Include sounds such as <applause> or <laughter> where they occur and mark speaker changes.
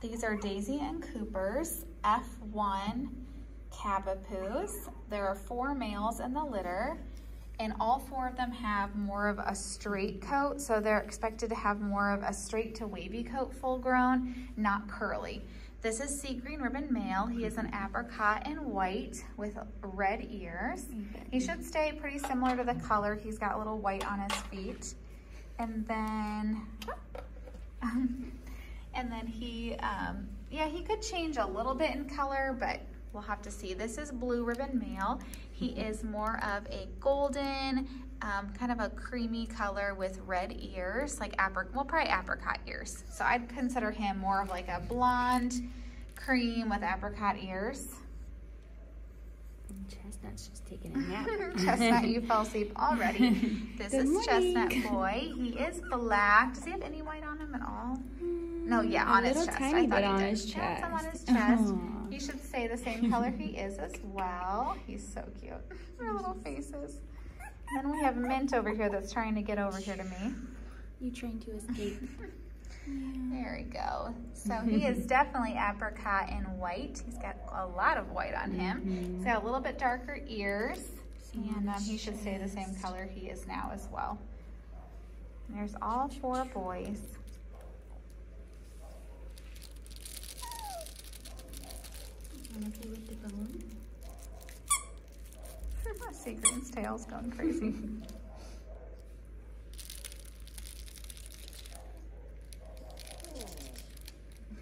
Speaker 1: These are Daisy and Cooper's F1 Cavapoos. There are four males in the litter and all four of them have more of a straight coat. So they're expected to have more of a straight to wavy coat full grown, not curly. This is sea green ribbon male. He is an apricot and white with red ears. He mm-hmm. should stay pretty similar to the color. He's got a little white on his feet. And then, <laughs> um, and then he, um, yeah, he could change a little bit in color, but we'll have to see. This is blue ribbon male. He is more of a golden, um, kind of a creamy color with red ears, like apricot, well, probably apricot ears. So I'd consider him more of like a blonde cream with apricot ears.
Speaker 2: Chestnut's just taking a nap. <laughs>
Speaker 1: Chestnut, you fell asleep already. <laughs> This
Speaker 2: Good
Speaker 1: is
Speaker 2: morning.
Speaker 1: Chestnut <laughs> Boy. He is black. Does he have any white on him at all? No, mm, yeah,
Speaker 2: A
Speaker 1: on his chest. I thought
Speaker 2: on
Speaker 1: did.
Speaker 2: his
Speaker 1: Yeah, some on his
Speaker 2: chest.
Speaker 1: chest.
Speaker 2: Aw.
Speaker 1: He should stay the same color he is as well. He's so cute. Their little faces. And then we have Mint over here that's trying to get over here to me.
Speaker 2: You trying to escape?
Speaker 1: There we go. So he <laughs> is definitely apricot and white. He's got a lot of white on him. He's got a little bit darker ears. And um, he should stay the same color he is now as well. And There's all four boys.
Speaker 2: Wanna play with the bone? <laughs>
Speaker 1: Sea Green's tail's going crazy. <laughs>